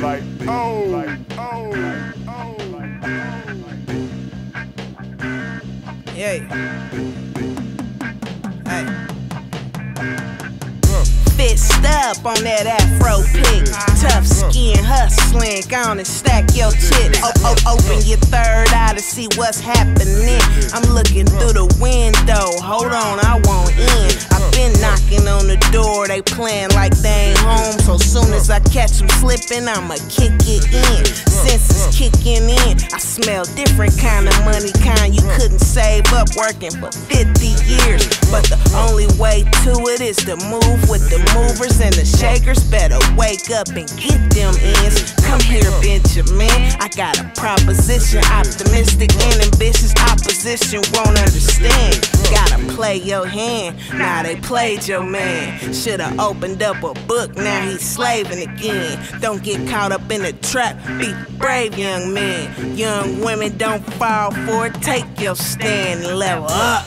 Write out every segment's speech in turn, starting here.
like, oh, like, oh, oh. oh. Yay. Hey. Fist up on that afro pick. Tough skin hustling, gone and stack your chips. Oh, oh, open your third eye to see what's happening. I'm looking through the window. Hold on, I won't end. I've been knocking on the door, they playing like I catch them slipping, I'ma kick it in. Senses kicking in. I smell different kind of money, kind you couldn't save up working for 50 years. But the only way to it is to move with the movers and the shakers. Better wake up and get them ends. Come here, Benjamin. I got a proposition, optimistic and ambitious. Opposition won't understand. Gotta play your hand. Now they played your man. Should've opened up a book, now he's slaving again. Don't get caught up in the trap. Be brave, young man. Young women don't fall for it. Take your stand and level up.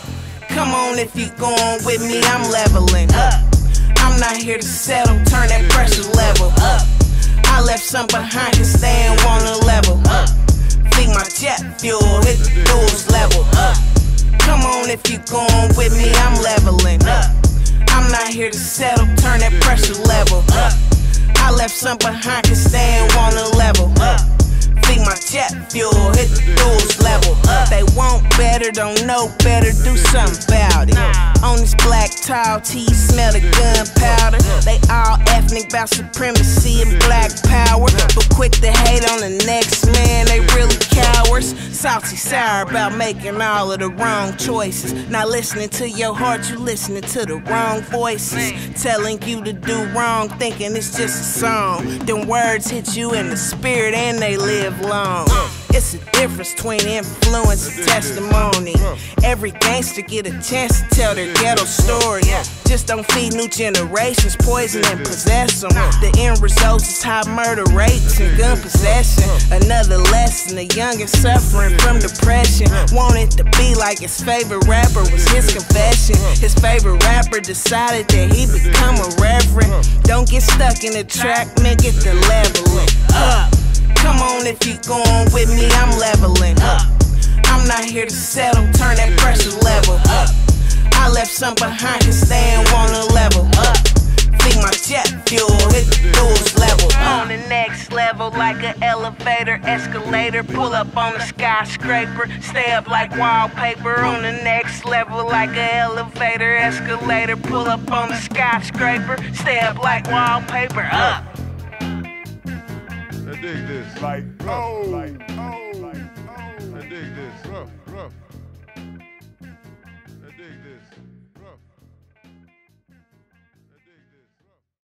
Come on, if you going with me, I'm leveling up. I'm not here to settle, turn that pressure level up. I left some behind, cause they ain't wanna level up. Feed my jet fuel, hit the duals level up. Come on, if you going with me, I'm leveling up. I'm not here to settle, turn that pressure level up. I left some behind, cause they ain't wanna level up. Feed my jet fuel, hit the duals level up. They want better, don't know better, do something about it. On this black tile, T, you smell the gunpowder. They all ethnic about supremacy and black power. But quick to hate on the next man, they really cowards. Salty sour about making all of the wrong choices. Not listening to your heart, you listening to the wrong voices. Telling you to do wrong, thinking it's just a song. Them words hit you in the spirit and they live long. Uh. It's a difference between influence and testimony. Uh. Every gangster get a chance to tell their ghetto story. Just don't feed new generations poison and possess them. The end result is high murder rates and gun possession. Another lesson, the youngest suffering from depression. Wanted to be like his favorite rapper was his confession. His favorite rapper decided that he become a reverend. Don't get stuck in the track, man, get the leveling up. Come on, if you going with me, I'm leveling up. I'm not here to settle, turn that pressure level up. I left some behind, cause they ain't wanna level up. Feed my jet fuel, hit the duals level up. On the next level, like an elevator, escalator. Pull up on the skyscraper, stay up like wallpaper. On the next level, like an elevator, escalator. Pull up on the skyscraper, stay up like wallpaper. Uh. Up. I dig this. Like, oh, like, oh, like, oh. I dig this. Rough, rough.